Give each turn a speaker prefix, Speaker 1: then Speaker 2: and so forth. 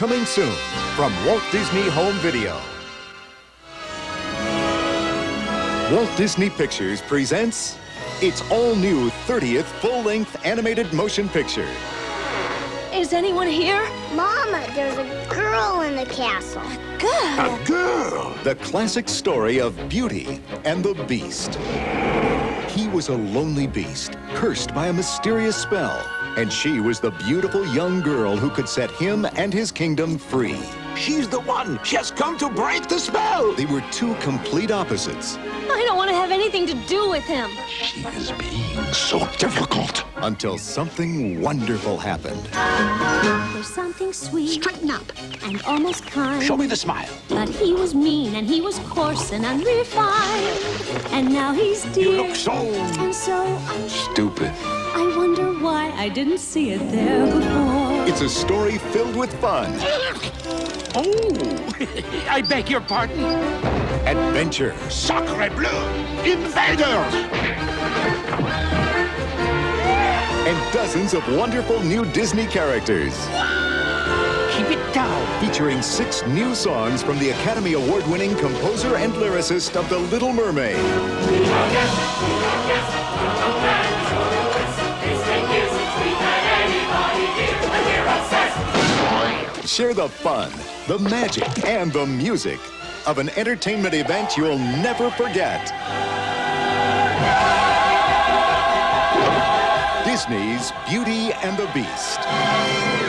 Speaker 1: Coming soon from Walt Disney Home Video. Walt Disney Pictures presents its all-new 30th full-length animated motion picture.
Speaker 2: Is anyone here?
Speaker 3: Mama, there's a girl in the castle.
Speaker 2: Good.
Speaker 4: A girl!
Speaker 1: The classic story of Beauty and the Beast. He was a lonely beast, cursed by a mysterious spell. And she was the beautiful young girl who could set him and his kingdom free.
Speaker 4: She's the one! She has come to break the spell!
Speaker 1: They were two complete opposites
Speaker 2: I don't want to have anything to do with him.
Speaker 4: She is being so difficult.
Speaker 1: until something wonderful happened.
Speaker 2: There's something sweet
Speaker 4: Straighten up.
Speaker 2: and almost kind.
Speaker 4: Show me the smile.
Speaker 2: But he was mean and he was coarse and unrefined. And now he's dear.
Speaker 4: You look so
Speaker 2: And so I'm
Speaker 4: stupid.
Speaker 2: I wonder why I didn't see it there before.
Speaker 1: It's a story filled with fun,
Speaker 4: Oh, I beg your pardon.
Speaker 1: Adventure,
Speaker 4: Sacre bleu! Invaders!
Speaker 1: and dozens of wonderful new Disney characters.
Speaker 4: Keep it down.
Speaker 1: Featuring six new songs from the Academy Award winning composer and lyricist of The Little Mermaid. Share the fun, the magic, and the music of an entertainment event you'll never forget. Disney's Beauty and the Beast.